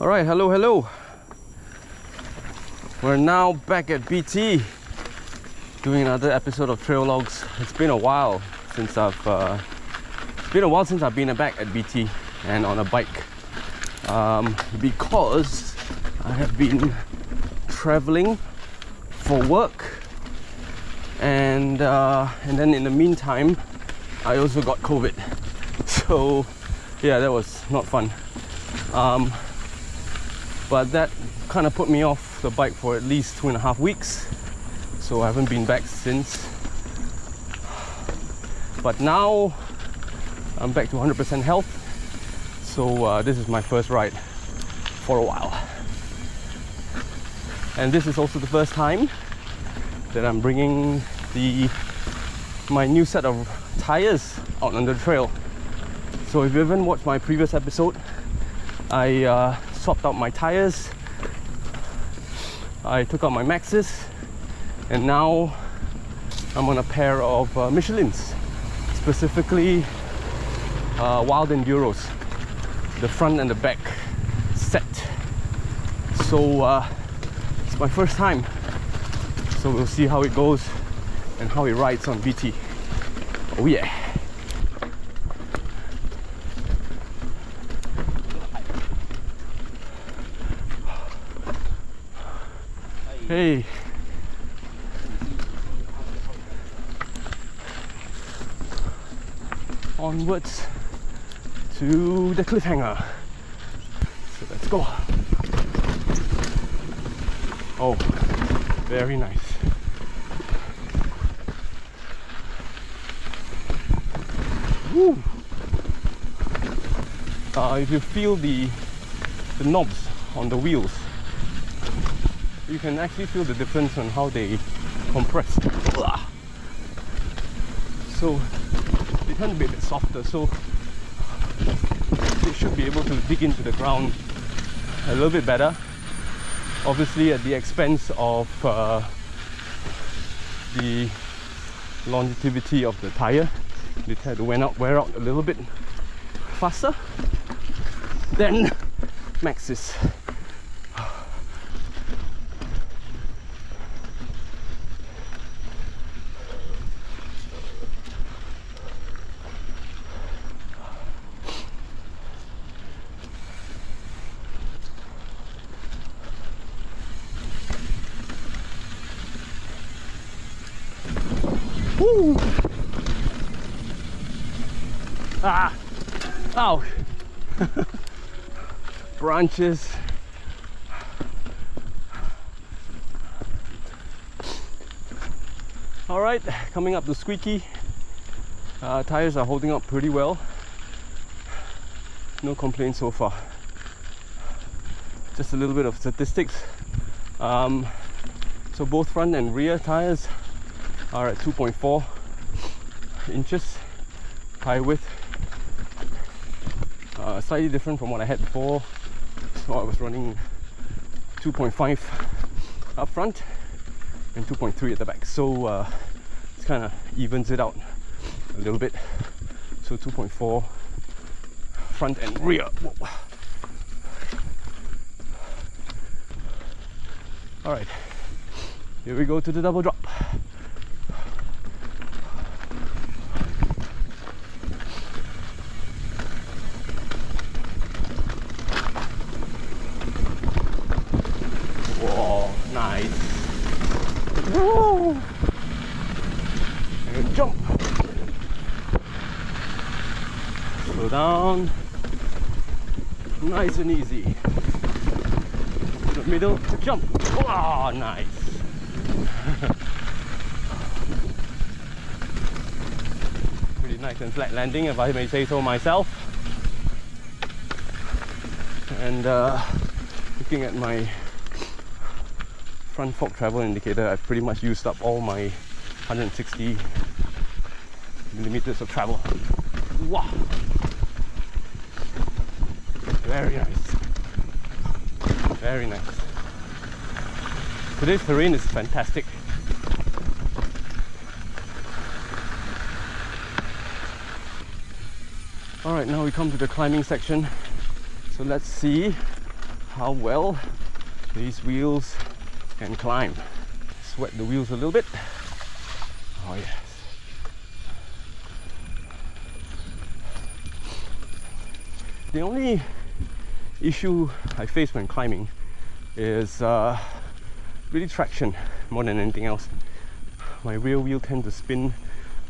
All right, hello, hello. We're now back at BT doing another episode of Trail Logs. It's been a while since I've uh, it's been a while since I've been back at BT and on a bike um, because I have been traveling for work and uh, and then in the meantime I also got COVID. So yeah, that was not fun. Um, but that kind of put me off the bike for at least two and a half weeks. So I haven't been back since. But now I'm back to 100% health. So uh, this is my first ride for a while. And this is also the first time that I'm bringing the my new set of tires out on the trail. So if you haven't watched my previous episode, I uh, swapped out my tires, I took out my Maxxis, and now I'm on a pair of uh, Michelin's, specifically uh, Wild Enduros, the front and the back set. So uh, it's my first time, so we'll see how it goes and how it rides on BT. Oh yeah. Hey. Onwards to the cliffhanger. So let's go. Oh, very nice. Woo. Uh, if you feel the the knobs on the wheels, you can actually feel the difference on how they compress. So they tend to be a bit softer, so they should be able to dig into the ground a little bit better. Obviously, at the expense of uh, the longevity of the tire, they tend to wear out, wear out a little bit faster than Maxxis. Woo! Ah! Ow! Branches. All right, coming up the Squeaky. Uh, tires are holding up pretty well. No complaints so far. Just a little bit of statistics. Um, so both front and rear tires are at 2.4 inches tire width. Uh, slightly different from what I had before. So I was running 2.5 up front and 2.3 at the back. So uh, it kind of evens it out a little bit. So 2.4 front and rear. Whoa. All right, here we go to the double drop. Whoa, nice. Woo! And jump. Slow down. Nice and easy. To the middle, jump. Oh, nice. Pretty nice and flat landing, if I may say so myself. And uh, looking at my front fork travel indicator, I've pretty much used up all my 160 millimeters of travel. Wow! Very nice. Very nice. Today's terrain is fantastic. Alright, now we come to the climbing section. So let's see how well these wheels can climb. Sweat the wheels a little bit. Oh yes. The only issue I face when climbing is uh, really traction more than anything else. My rear wheel tends to spin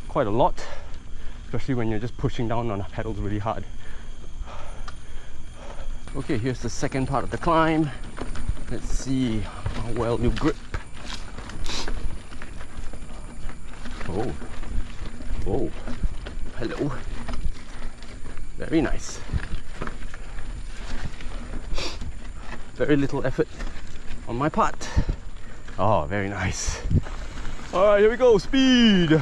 quite a lot, especially when you're just pushing down on the pedals really hard. Okay, here's the second part of the climb. Let's see how well you grip. Oh, oh, hello. Very nice. Very little effort on my part. Oh, very nice. All right, here we go, speed.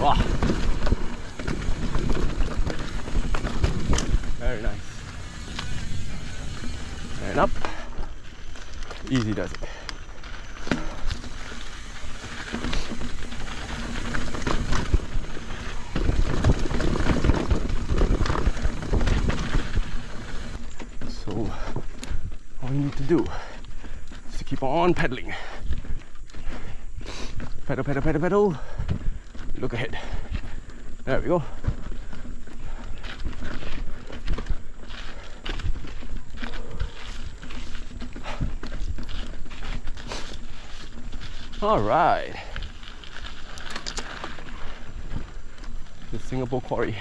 Wow. Very nice. And up. Easy does it. So all you need to do is to keep on pedaling. Pedal, pedal, pedal. Look ahead. There we go. All right. The Singapore Quarry.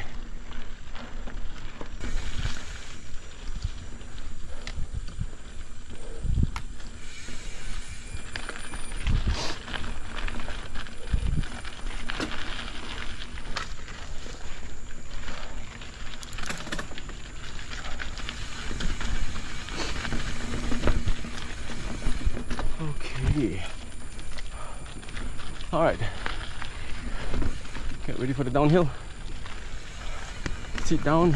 Okay. All right. Get ready for the downhill. Sit down,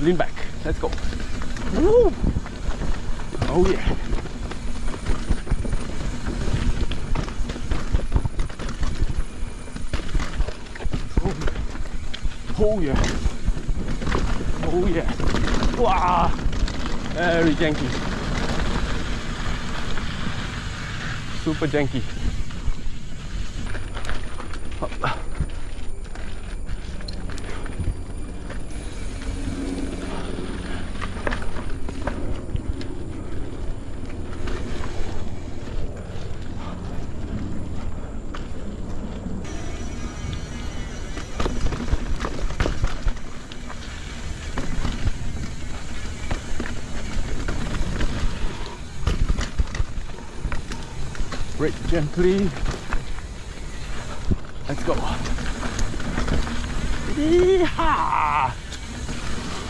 lean back. Let's go. Woo! Oh yeah. Oh yeah. Oh yeah. Wow. Very janky. Super janky. Gently. Let's go. Yeehaw!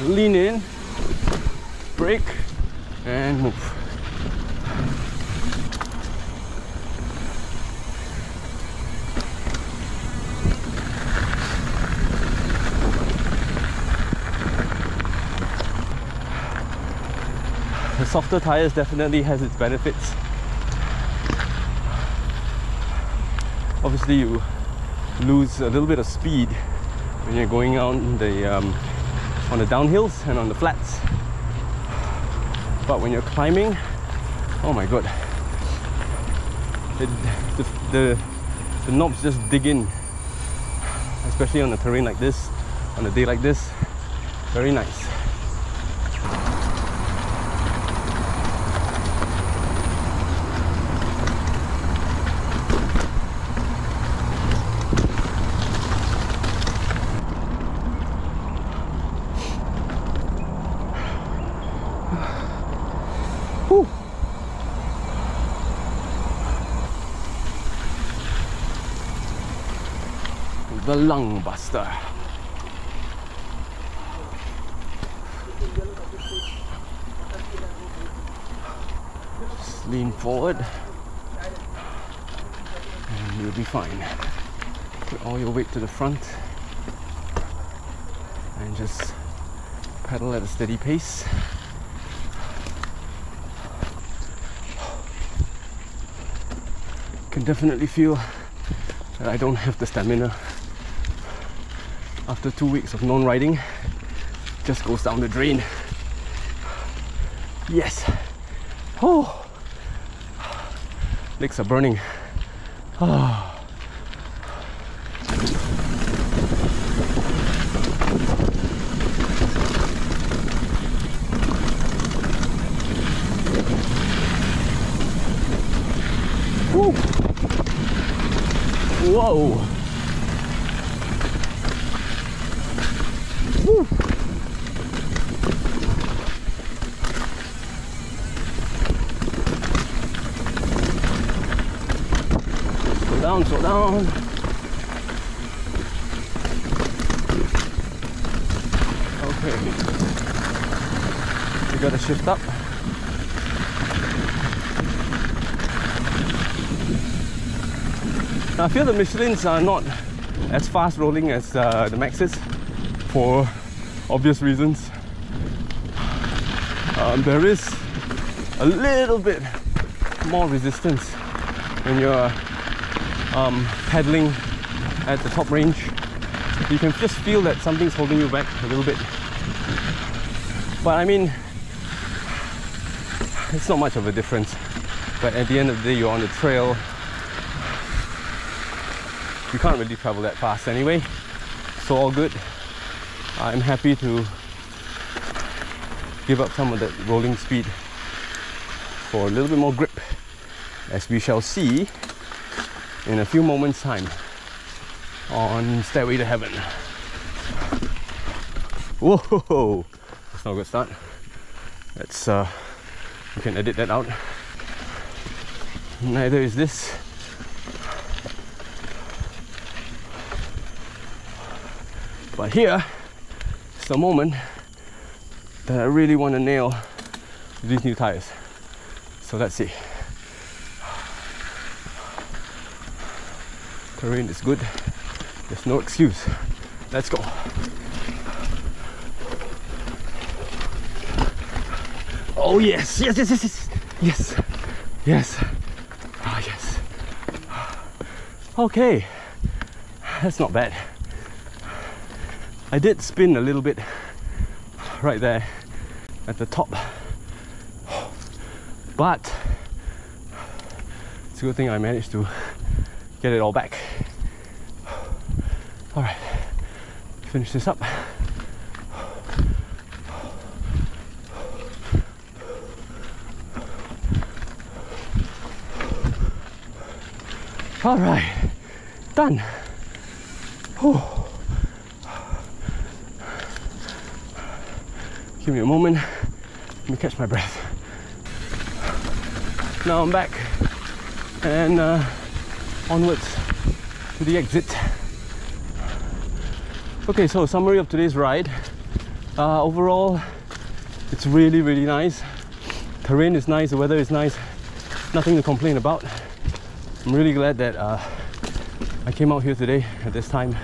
Lean in, brake, and move. The softer tires definitely has its benefits. Obviously, you lose a little bit of speed when you're going on the um, on the downhills and on the flats. But when you're climbing, oh my god, it, the, the the knobs just dig in, especially on a terrain like this, on a day like this. Very nice. The lung buster. Just lean forward and you'll be fine. Put all your weight to the front and just pedal at a steady pace. can definitely feel that I don't have the stamina after two weeks of non-riding just goes down the drain. Yes. Oh, legs are burning. Oh. Whoa. Woo. Slow down, slow down. Okay. We gotta shift up. Now, I feel the Michelins are not as fast rolling as uh, the Maxxis for obvious reasons. Um, there is a little bit more resistance when you're um, pedaling at the top range. You can just feel that something's holding you back a little bit. But I mean, it's not much of a difference. But at the end of the day, you're on the trail. You can't really travel that fast anyway. So all good. I'm happy to give up some of that rolling speed for a little bit more grip as we shall see in a few moments time on Stairway to Heaven. Whoa, that's not a good start. Let's uh, you can edit that out. Neither is this. But here is the moment that I really want to nail these new tires. So let's see. Terrain is good. There's no excuse. Let's go. Oh yes, yes, yes, yes, yes, yes, yes. Ah yes. Okay, that's not bad. I did spin a little bit right there at the top, but it's a good thing I managed to get it all back. All right, finish this up. All right, done. Whew. Give me a moment. Let me catch my breath. Now I'm back and uh, onwards to the exit. Okay, so summary of today's ride. Uh, overall, it's really, really nice. Terrain is nice, the weather is nice. Nothing to complain about. I'm really glad that uh, I came out here today at this time.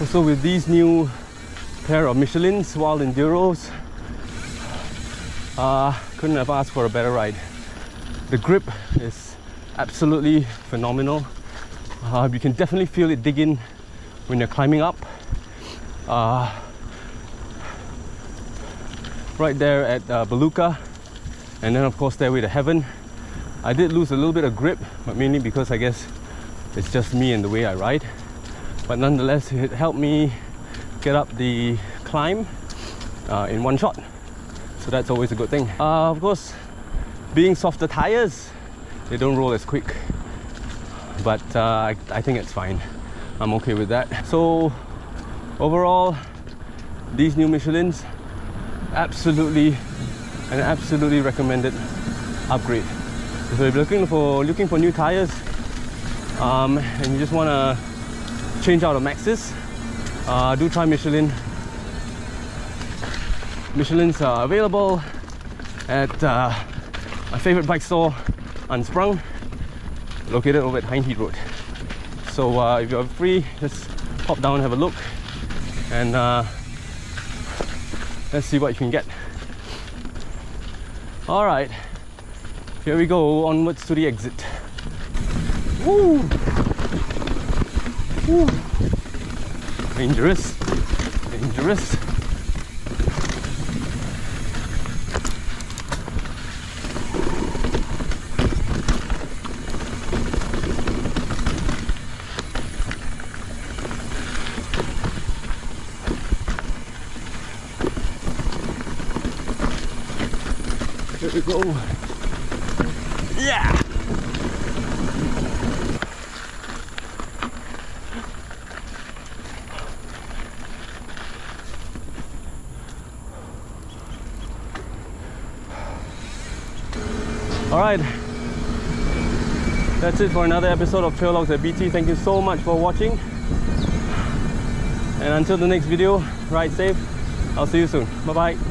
Also with these new pair of Michelins Wild Enduros, uh, couldn't have asked for a better ride. The grip is absolutely phenomenal. Uh, you can definitely feel it dig in when you're climbing up. Uh, right there at uh, Belukar, and then of course Stairway to Heaven. I did lose a little bit of grip, but mainly because I guess it's just me and the way I ride. But nonetheless, it helped me get up the climb uh, in one shot. So that's always a good thing. Uh, of course, being softer tires, they don't roll as quick. But uh, I, I think it's fine. I'm okay with that. So overall, these new Michelins, absolutely and absolutely recommended upgrade. So if you're looking for looking for new tires um, and you just want to change out the Maxxis, uh, do try Michelin. Michelin's are available at uh, my favorite bike store, Unsprung, located over at Hindhede Road. So uh, if you're free, just pop down and have a look and uh, let's see what you can get. All right, here we go onwards to the exit. Woo! Woo! Dangerous. Dangerous. Here we go. Yeah! All right. That's it for another episode of Trail Logs at BT. Thank you so much for watching. And until the next video, ride safe. I'll see you soon. Bye bye.